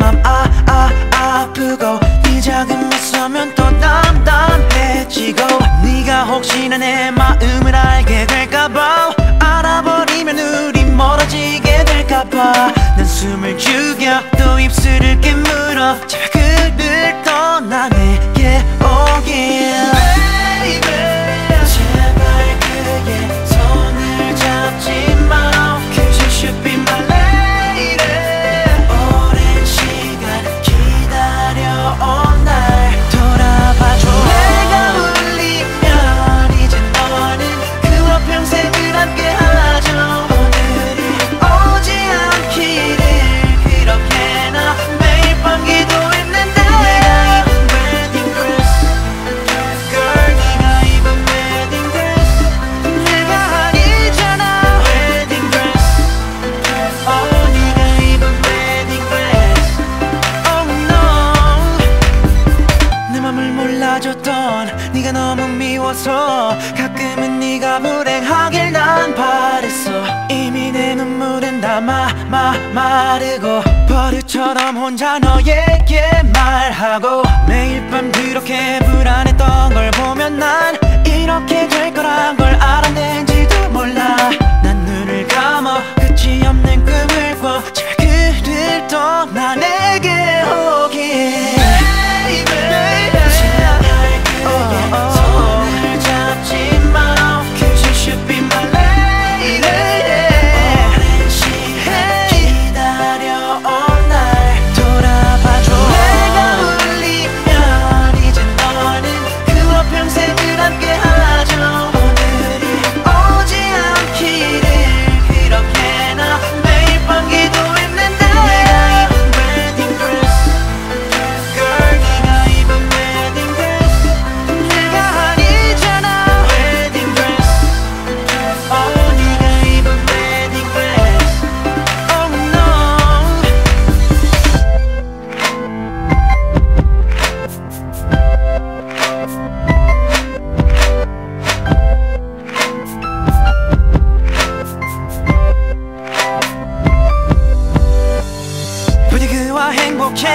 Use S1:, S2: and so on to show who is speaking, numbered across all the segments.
S1: 맘 아 아 아프고 네 작은 미소면 또 담담해지고. 네가 혹시나 내 마음을 알게 될까봐. 알아버리면 우리 멀어지게 될까봐. 난 숨을 죽여 또 입술을 깨물어 미워서 가끔은 네가 불행하길 난 바랬어. 이미 내 눈물은 다 마, 마, 마르고 버릇처럼 혼자 너에게 말하고 매일 밤 그렇게 불안했던 걸 보면 난 이렇게 될 거란 걸 알았는 행복해.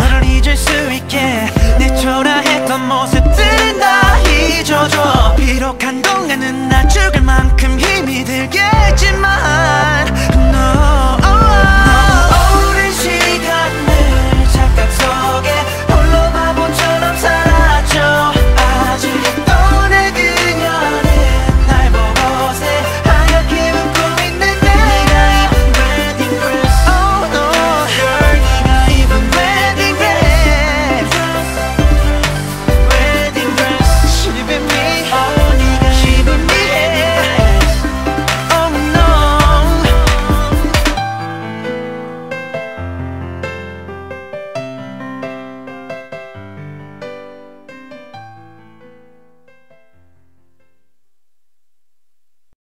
S1: 너를 잊을 수 있게. 내 초라했던 모습들은 다 잊어줘. 비록 한동안은 나 죽을 만큼